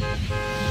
Música